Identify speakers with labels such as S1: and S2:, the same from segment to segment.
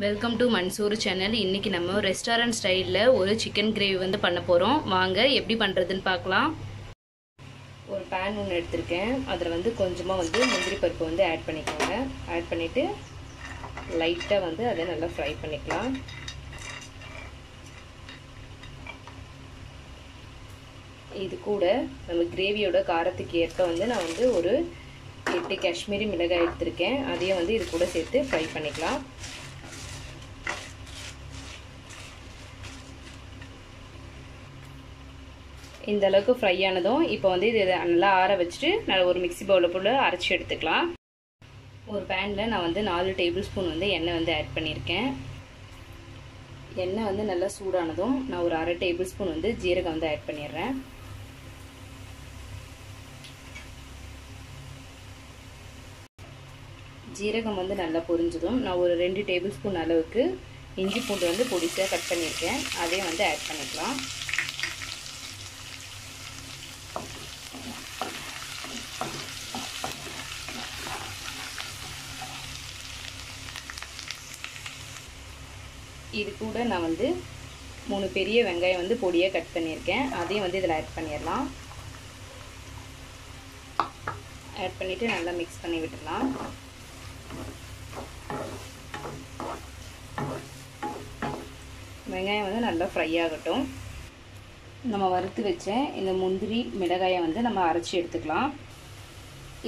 S1: Welcome to Mansoor channel இன்றைக்கி நம்ம restaurant ஸ்டைலில் ஒரு சிக்கன் கிரேவி வந்து பண்ண போகிறோம் வாங்க எப்படி பண்ணுறதுன்னு பார்க்கலாம். ஒரு பேன் ஒன்று எடுத்திருக்கேன். அதில் வந்து கொஞ்சமாக வந்து முந்திரி பருப்பு வந்து ஆட் பண்ணிக்கோங்க. ஆட் பண்ணிவிட்டு லைட்டாக வந்து அதை நல்லா ஃப்ரை பண்ணிக்கலாம். இது கூட நம்ம கிரேவியோட காரத்துக்கு ஏற்ப வந்து நான் வந்து ஒரு எட்டு காஷ்மீரி மிளகாய் எடுத்திருக்கேன். அதையும் வந்து இது கூட சேர்த்து ஃப்ரை பண்ணிக்கலாம். இந்த அளவுக்கு ஃப்ரை ஆனதும் இப்போ வந்து இது நல்லா ஆற வச்சுட்டு நல்லா ஒரு மிக்சி பவுலில் போல் அரைச்சி எடுத்துக்கலாம். ஒரு பேனில் நான் வந்து நாலு டேபிள் ஸ்பூன் வந்து எண்ணெய் வந்து ஆட் பண்ணியிருக்கேன். எண்ணெய் வந்து நல்லா சூடானதும் நான் ஒரு அரை டேபிள் ஸ்பூன் வந்து ஜீரகம் வந்து ஆட் பண்ணிடுறேன். ஜீரகம் வந்து நல்லா பொரிஞ்சதும் நான் ஒரு ரெண்டு டேபிள் ஸ்பூன் அளவுக்கு இஞ்சி பூண்டு வந்து பொடிசாக கட் பண்ணியிருக்கேன். அதையும் வந்து ஆட் பண்ணிக்கலாம். இது கூட நான் வந்து மூணு பெரிய வெங்காயம் வந்து பொடியாக கட் பண்ணியிருக்கேன். அதையும் வந்து இதில் ஆட் பண்ணிடலாம். ஆட் பண்ணிவிட்டு நல்லா மிக்ஸ் பண்ணி விட்டுடலாம். வெங்காயம் வந்து நல்லா ஃப்ரை ஆகட்டும். நம்ம வறுத்து வச்ச இந்த முந்திரி மிளகாயை வந்து நம்ம அரைச்சி எடுத்துக்கலாம்.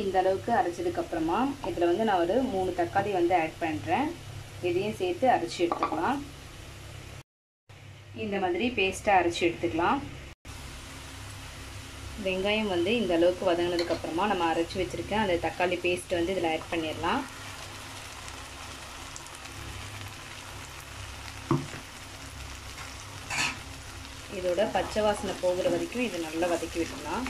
S1: இந்த அளவுக்கு அரைச்சதுக்கப்புறமா இதில் வந்து நான் ஒரு மூணு தக்காளி வந்து ஆட் பண்ணுறேன் இதையும் சேர்த்து அரைச்சி எடுத்துக்கலாம். இந்த மாதிரி பேஸ்ட்டாக அரைச்சி எடுத்துக்கலாம். வெங்காயம் வந்து இந்த அளவுக்கு வதங்கினதுக்கப்புறமா நம்ம அரைச்சி வச்சுருக்கேன் அந்த தக்காளி பேஸ்ட் வந்து இதில் ஆட் பண்ணிடலாம். இதோட பச்சை வாசனை போகிற வரைக்கும் இதை நல்லா வதக்கி விட்டுலாம்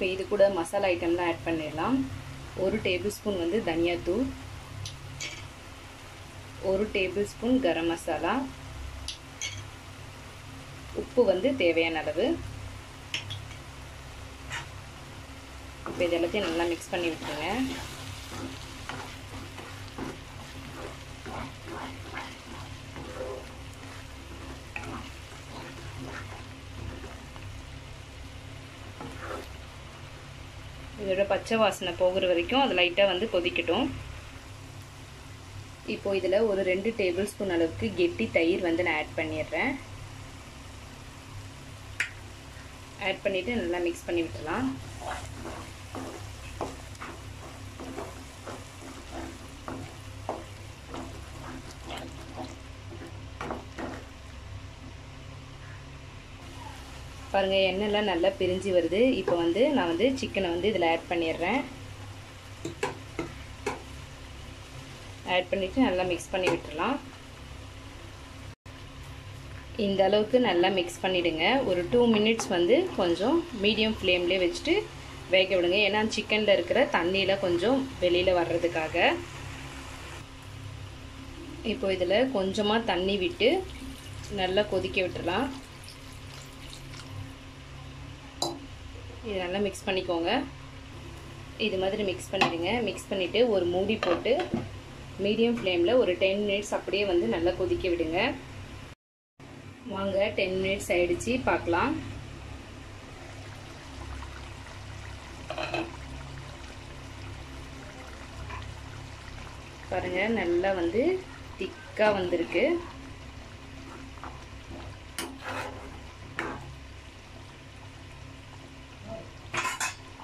S1: இப்போ இது கூட மசாலா ஐட்டம்லாம் ஆட் பண்ணிடலாம். ஒரு டேபிள் ஸ்பூன் வந்து தனியாத்தூள் ஒரு டேபிள் ஸ்பூன் கரம் மசாலா. உப்பு வந்து தேவையான அளவு. இப்போ இது எல்லாத்தையும் நல்லா மிக்ஸ் பண்ணி விட்டுருங்க. இதோட பச்சை வாசனை போகிற வரைக்கும் அது லைட்டாக வந்து கொதிக்கட்டும். இப்போ இதில் ஒரு ரெண்டு டேபிள் ஸ்பூன் அளவுக்கு கெட்டி தயிர் வந்து நான் ஆட் பண்ணிடுறேன். ஆட் பண்ணிவிட்டு நல்லா மிக்ஸ் பண்ணி விட்டுலாம் பாருங்கள் எண்ணெய்லாம் நல்லா பிரிஞ்சு வருது. இப்போ வந்து நான் வந்து சிக்கனை வந்து இதில் ஆட் பண்ணிடுறேன். ஆட் பண்ணிவிட்டு நல்லா மிக்ஸ் பண்ணி விட்டுடலாம் இந்த அளவுக்கு நல்லா மிக்ஸ் பண்ணிவிடுங்க ஒரு டூ மினிட்ஸ் வந்து கொஞ்சம் மீடியம் ஃப்ளேம்லேயே வச்சுட்டு வேக விடுங்க. ஏன்னா சிக்கனில் இருக்கிற தண்ணியில் கொஞ்சம் வெளியில் வர்றதுக்காக. இப்போ இதில் கொஞ்சமாக தண்ணி விட்டு நல்லா கொதிக்க விட்டுடலாம் இது நல்லா மிக்ஸ் பண்ணிக்கோங்க. இது மாதிரி மிக்ஸ் பண்ணிடுங்க. மிக்ஸ் பண்ணிவிட்டு ஒரு மூடி போட்டு மீடியம் ஃப்ளேமில் ஒரு டென் மினிட்ஸ் அப்படியே வந்து நல்லா கொதிக்க விடுங்க. வாங்க டென் மினிட்ஸ் ஆகிடுச்சு பார்க்கலாம். பாருங்கள் நல்லா வந்து திக்காக வந்திருக்கு.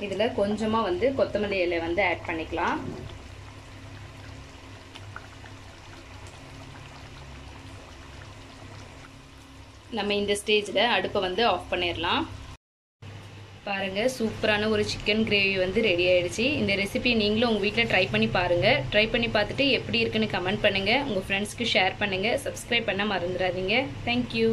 S1: இதில் கொஞ்சமாக வந்து கொத்தமல்லி இலை வந்து ஆட் பண்ணிக்கலாம். நம்ம இந்த ஸ்டேஜில் அடுப்பை வந்து ஆஃப் பண்ணிடலாம். பாருங்கள் சூப்பரான ஒரு சிக்கன் கிரேவி வந்து ரெடி ஆகிடுச்சு இந்த ரெசிபி நீங்களும் உங்கள் வீட்டில் ட்ரை பண்ணி பாருங்கள் ட்ரை பண்ணி பார்த்துட்டு எப்படி இருக்குன்னு கமெண்ட் பண்ணுங்கள் உங்கள் ஃப்ரெண்ட்ஸ்க்கு ஷேர் பண்ணுங்கள் சப்ஸ்கிரைப் பண்ண மறந்துடாதீங்க. தேங்க்யூ